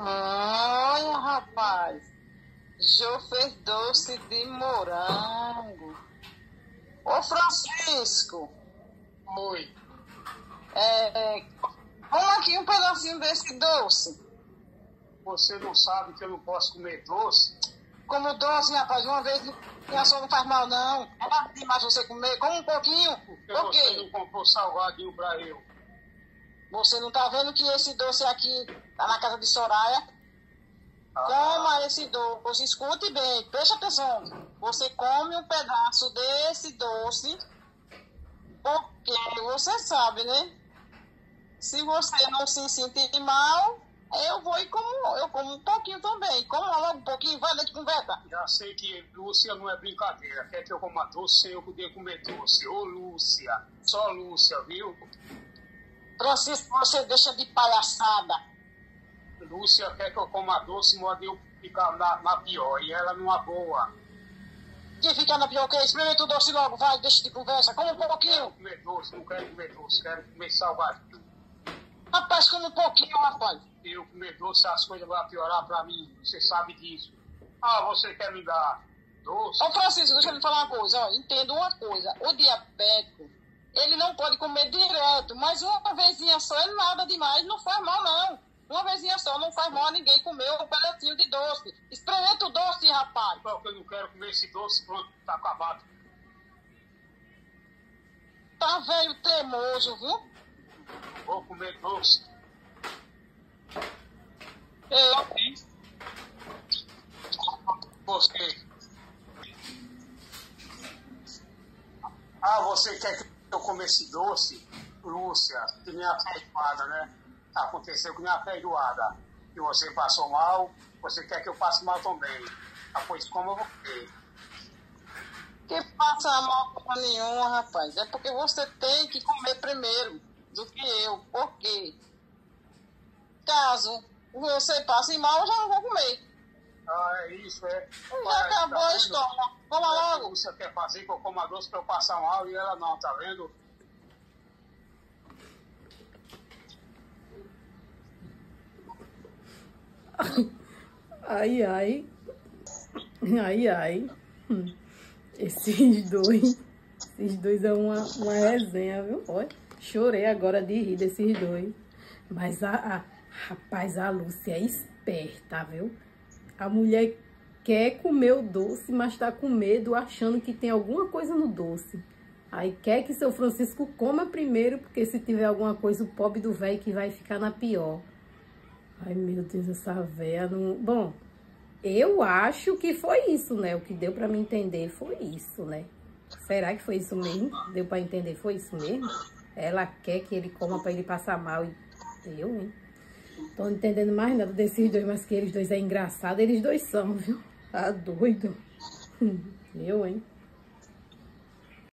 Olha, rapaz. Jô fez doce de morango. Ô, Francisco. Oi. É, Vamos aqui um pedacinho desse doce. Você não sabe que eu não posso comer doce? Como doce, rapaz, uma vez minha sogra não faz mal, não. É demais você comer. Come um pouquinho. Por você quê? não comprou salgadinho pra eu. Você não tá vendo que esse doce aqui tá na casa de Soraya? Coma esse doce. Escute bem, preste atenção. Você come um pedaço desse doce, porque você sabe, né? Se você não se sentir mal, eu vou e como, eu como um pouquinho também. Como logo um pouquinho, vai de conversa. Já sei que Lúcia não é brincadeira. Quer que eu coma doce sem eu poder comer doce. Ô, Lúcia. Só Lúcia, viu? Francisco, você deixa de palhaçada. Lúcia quer que eu coma doce, modo eu ficar na, na pior. E ela numa boa. Que fica na pior que experimenta o doce logo, vai, deixa de conversa. Come um Quero pouquinho. comer doce, não quero comer doce. Quero comer salgadinho. Rapaz, come um pouquinho, rapaz. Eu comer doce, as coisas vão piorar pra mim. Você sabe disso. Ah, você quer me dar doce? Ô Francisco, deixa eu lhe falar uma coisa, ó, entenda uma coisa, o diabético, ele não pode comer direto, mas uma vezinha só é nada demais, não faz mal não. Uma vezinha só não faz mal a ninguém comer um pedacinho de doce. Experimenta o doce, rapaz. Porque eu não quero comer esse doce, pronto, tá acabado. Tá velho teimoso, viu? Vou comer doce. Eu, Você. Ah, você quer que eu come esse doce? Lúcia, que minha perdoada, né? Aconteceu com minha perdoada. E você passou mal, você quer que eu passe mal também. Ah, pois como comer? que passa mal porra nenhuma, rapaz. É porque você tem que comer primeiro do que eu. Por quê? Caso você passe mal, eu já não vou comer. Ah, é isso, é. Já acabou a história. Vamos A logo. Lúcia quer fazer que eu coma doce pra eu passar mal e ela não, tá vendo? Ai, ai. Ai, ai. Hum. Esses dois. Esses dois é uma, uma resenha, viu? Olha, chorei agora de rir desses dois. Mas a, a rapaz, a Lúcia é esperta, viu? A mulher quer comer o doce, mas tá com medo, achando que tem alguma coisa no doce. Aí quer que seu Francisco coma primeiro, porque se tiver alguma coisa, o pobre do velho que vai ficar na pior. Ai, meu Deus, essa véia não... Bom, eu acho que foi isso, né? O que deu pra me entender foi isso, né? Será que foi isso mesmo? Deu pra entender? Foi isso mesmo? Ela quer que ele coma pra ele passar mal e eu, hein? Tô entendendo mais nada desses dois, mas que eles dois é engraçado, eles dois são, viu? Tá doido? Eu, hein?